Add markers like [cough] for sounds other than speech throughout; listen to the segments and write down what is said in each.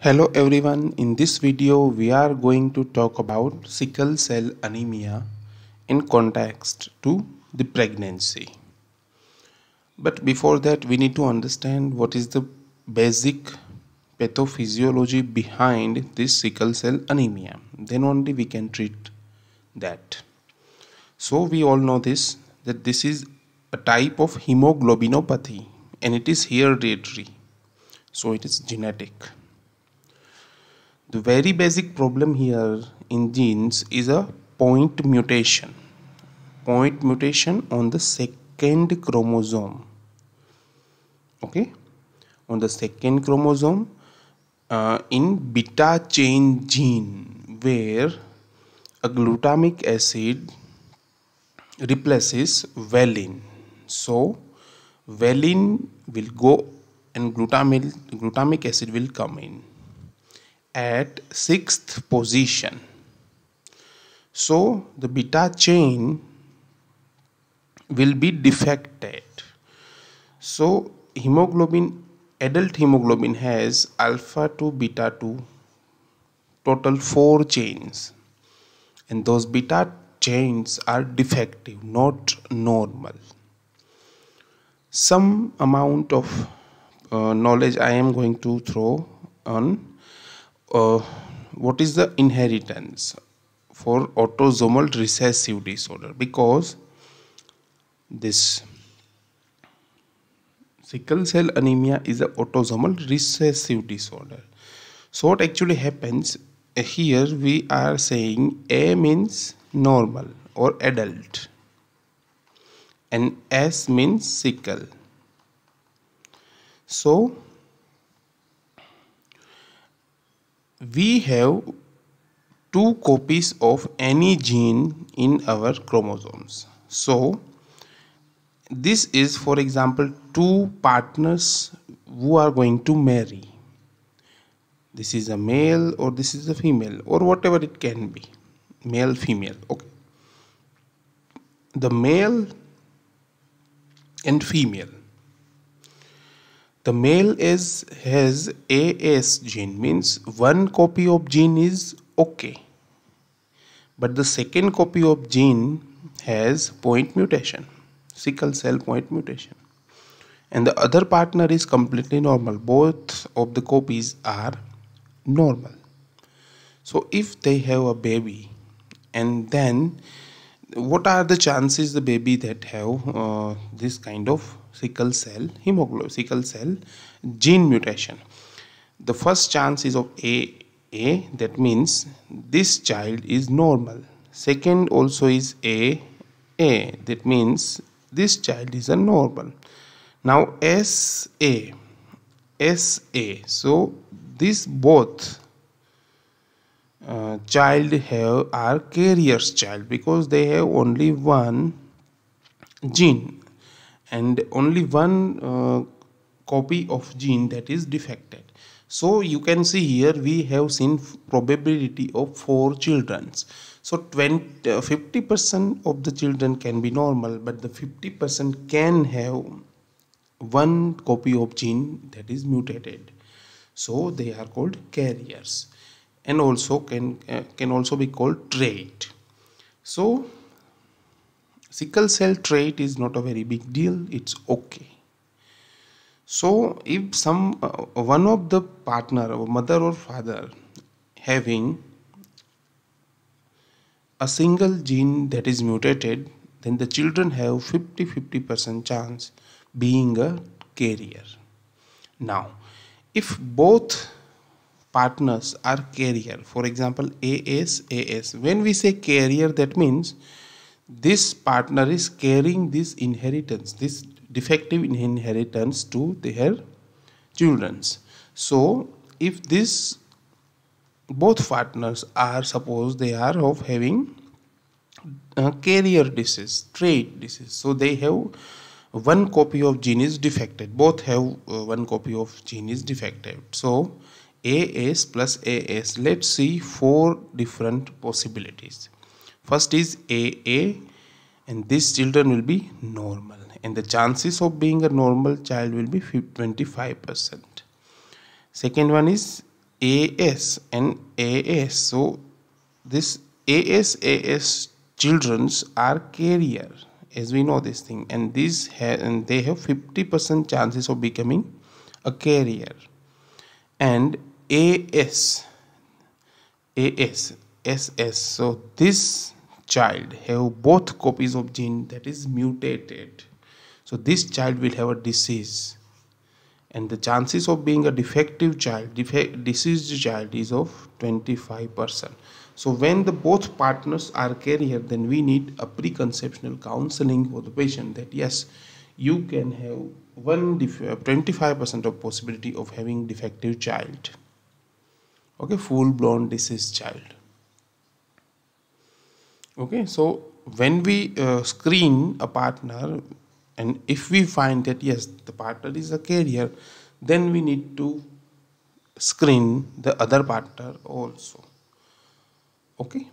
Hello everyone, in this video we are going to talk about sickle cell anemia in context to the pregnancy. But before that we need to understand what is the basic pathophysiology behind this sickle cell anemia. Then only we can treat that. So we all know this that this is a type of hemoglobinopathy and it is hereditary. So it is genetic the very basic problem here in genes is a point mutation. Point mutation on the second chromosome. Okay? On the second chromosome uh, in beta chain gene where a glutamic acid replaces valine. So valine will go and glutamic glutamic acid will come in at sixth position. So the beta chain will be defected. So hemoglobin, adult hemoglobin has alpha to beta 2, total 4 chains. And those beta chains are defective, not normal. Some amount of uh, knowledge I am going to throw on uh, what is the inheritance for autosomal recessive disorder? Because this sickle cell anemia is an autosomal recessive disorder. So what actually happens uh, here we are saying a means normal or adult and s means sickle. So we have two copies of any gene in our chromosomes. So this is for example two partners who are going to marry. This is a male or this is a female or whatever it can be. Male female okay. The male and female the male is has AS gene means one copy of gene is okay. But the second copy of gene has point mutation sickle cell point mutation. And the other partner is completely normal. Both of the copies are normal. So if they have a baby and then what are the chances the baby that have uh, this kind of sickle cell hemoglobin sickle cell gene mutation. The first chance is of a a that means this child is normal. Second also is a a that means this child is a normal. Now s a s a. So this both uh, child have are carriers child because they have only one gene and only one uh, copy of gene that is defected. So you can see here we have seen probability of four childrens so 20 uh, 50 percent of the children can be normal but the 50 percent can have one copy of gene that is mutated. So they are called carriers and also can uh, can also be called trait. So sickle cell trait is not a very big deal it's okay. So if some uh, one of the partner or mother or father having a single gene that is mutated then the children have 50 50% chance being a carrier. Now if both partners are carrier for example as as when we say carrier that means this partner is carrying this inheritance this defective inheritance to their children's so if this both partners are suppose they are of having a carrier disease trait disease. So they have one copy of gene is defected. Both have uh, one copy of gene is defective so as plus as let's see four different possibilities first is AA and these children will be normal and the chances of being a normal child will be 25%. Second one is AS and AS. So this AS AS childrens are carrier as we know this thing and these and they have 50% chances of becoming a carrier and AS AS SS so this child have both copies of gene that is mutated. So this child will have a disease. And the chances of being a defective child diseased child is of 25 percent. So when the both partners are carrier then we need a preconceptional counseling for the patient that yes you can have one 25 percent of possibility of having defective child. Okay full blown diseased child okay so when we uh, screen a partner and if we find that yes the partner is a carrier then we need to screen the other partner also. Okay?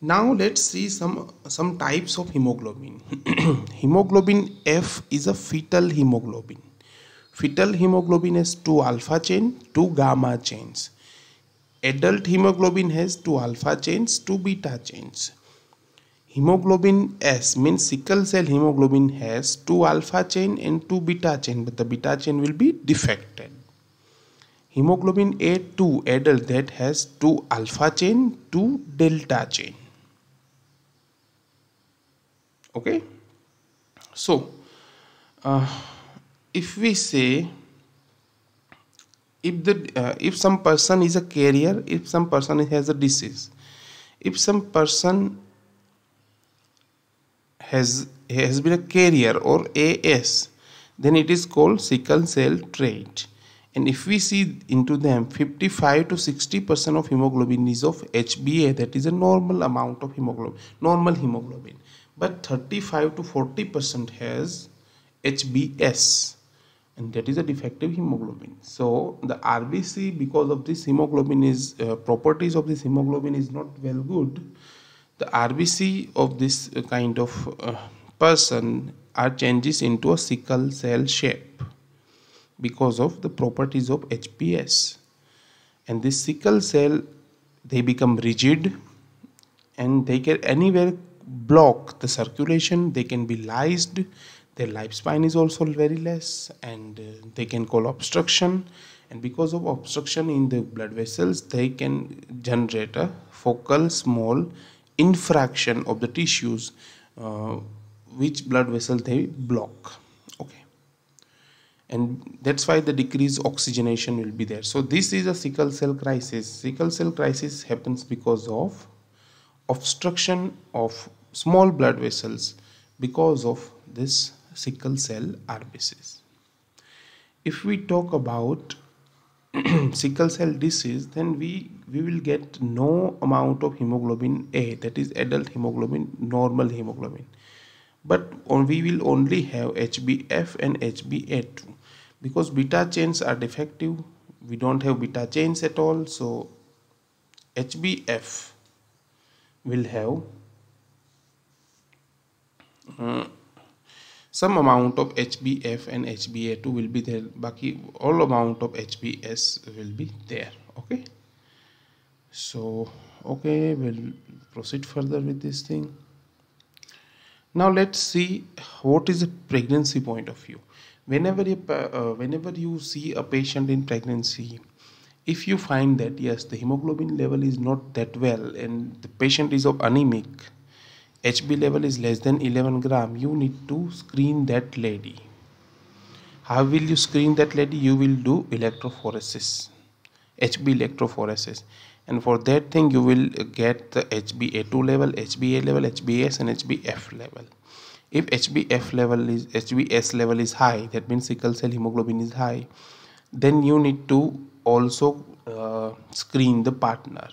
Now let's see some some types of hemoglobin. [clears throat] Hemoglobin f is a fetal hemoglobin. Fetal hemoglobin has two alpha chain two gamma chains. Adult hemoglobin has two alpha chains two beta chains Hemoglobin S means sickle cell hemoglobin has two alpha chain and two beta chain but the beta chain will be defected. Hemoglobin A2 adult that has two alpha chain, two delta chain. Okay. So, uh, if we say if the uh, if some person is a carrier, if some person has a disease, if some person has has been a carrier or AS then it is called sickle cell trait. And if we see into them 55 to 60 percent of hemoglobin is of HbA that is a normal amount of hemoglobin normal hemoglobin. But 35 to 40 percent has HbS and that is a defective hemoglobin. So the RBC because of this hemoglobin is uh, properties of this hemoglobin is not well good the RBC of this kind of uh, person are changes into a sickle cell shape because of the properties of HbS and this sickle cell they become rigid and they can anywhere block the circulation. They can be lysed. Their lifespan is also very less and uh, they can cause obstruction. And because of obstruction in the blood vessels they can generate a focal small infarction of the tissues uh, which blood vessel they block. Okay. And that's why the decreased oxygenation will be there. So this is a sickle cell crisis. Sickle cell crisis happens because of obstruction of small blood vessels because of this sickle cell RBCs if we talk about [clears throat] sickle cell disease then we we will get no amount of hemoglobin A that is adult hemoglobin normal hemoglobin. But on, we will only have HbF and HbA2 because beta chains are defective we don't have beta chains at all so HbF will have uh, some amount of HbF and HbA2 will be there. Baki all amount of HbS will be there okay? So okay we'll proceed further with this thing. Now let's see what is the pregnancy point of view. Whenever you, uh, whenever you see a patient in pregnancy if you find that yes the hemoglobin level is not that well and the patient is of anemic HB level is less than 11 gram. You need to screen that lady. How will you screen that lady? You will do electrophoresis HB electrophoresis. And for that thing you will get the HbA2 level HbA level HbS and HbF level. If HbF level is HbS level is high that means sickle cell hemoglobin is high then you need to also uh, screen the partner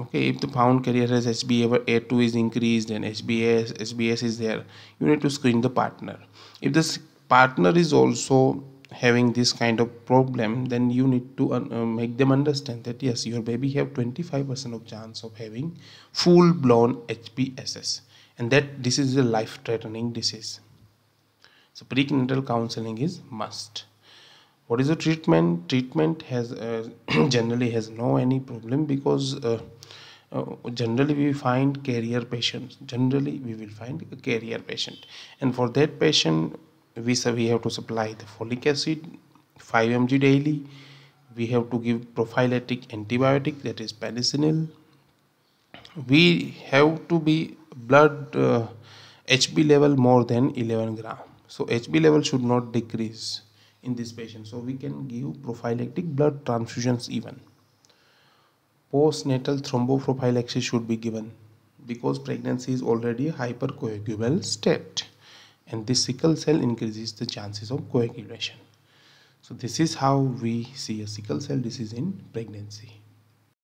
okay if the found carrier has HbA2 is increased and HbS HbS is there you need to screen the partner. If this partner is also having this kind of problem then you need to uh, make them understand that yes your baby have 25% of chance of having full blown HbSS and that this is a life threatening disease. So prenatal counseling is must what is the treatment? Treatment has uh, [clears throat] generally has no any problem because uh, uh, generally we find carrier patients. Generally we will find a carrier patient. And for that patient we we have to supply the folic acid 5 mg daily. We have to give prophylactic antibiotic that is penicillin. We have to be blood uh, hb level more than 11 gram. So hb level should not decrease in this patient. So we can give prophylactic blood transfusions even. Postnatal thromboprophylaxis should be given because pregnancy is already a hypercoagulable state and this sickle cell increases the chances of coagulation. So this is how we see a sickle cell disease in pregnancy